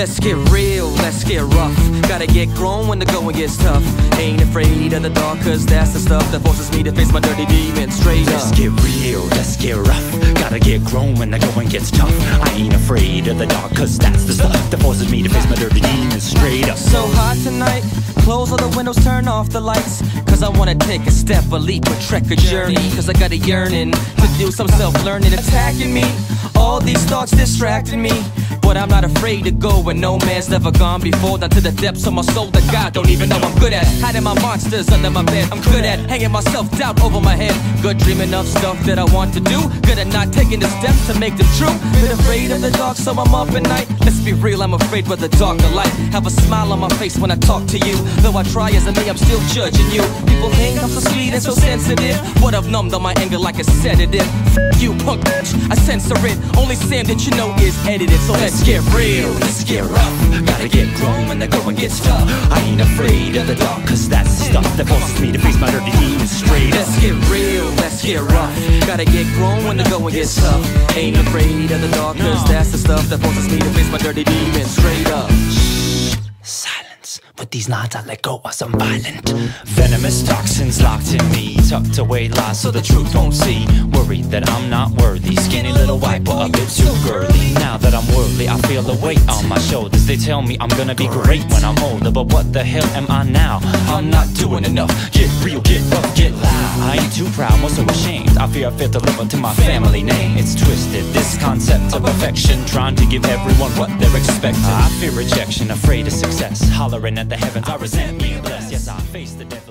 Let's get real, let's get rough. Gotta get grown when the going gets tough. Ain't afraid of the dark, cause that's the stuff that forces me to face my dirty demons straight up. Let's get real, let's get rough. Gotta get grown when the going gets tough. I ain't afraid of the dark, cause that's the stuff that forces me to face my dirty demons straight up. So hot tonight, close all the windows, turn off the lights. Cause I wanna take a step, a leap, a trek, a journey. Cause I got a yearning to do some self learning, attacking me. All these thoughts distracting me. But I'm not afraid to go where no man's never gone before. Down to the depths of my soul that God don't even know I'm good at. Hiding my monsters under my bed. I'm good at hanging my self doubt over my head. Good dreaming of stuff that I want to do. Good at not taking the steps to make them true. Been afraid of the dark, so I'm up at night. Let's be real, I'm afraid the dark the light. Have a smile on my face when I talk to you. Though I try as I may, I'm still judging you. People think I'm so and so sensitive. But I've numbed on my anger like a sedative. F you, punk bitch. I censor it. Only Sam that you know is edited. So let's get real. Let's get rough. Gotta get grown when the going gets tough. I ain't afraid of the dark, cause that's the stuff that forces me to face my dirty demons straight up. Let's get real, let's get rough. Gotta get grown when the going gets tough. Ain't afraid of the dark, cause that's the stuff that forces me to face my dirty demons straight up. Silence. With these lines, I let go of some violent, venomous toxins locked in me. Tucked away lies so the truth won't see. Worried that I'm not worthy. Skinny little white boy, a bit too girly. Now that I'm worldly, I feel the weight on my shoulders. They tell me I'm gonna be great when I'm older, but what the hell am I now? I'm not doing enough. Get real, get rough, get loud. I ain't too proud, more so ashamed. I fear I failed to live up to my family name. It's twisted, this concept of perfection, trying to give everyone what they're expecting. I fear rejection, afraid of success, hollering at the heavens. I resent being blessed. Yes, I face the devil's.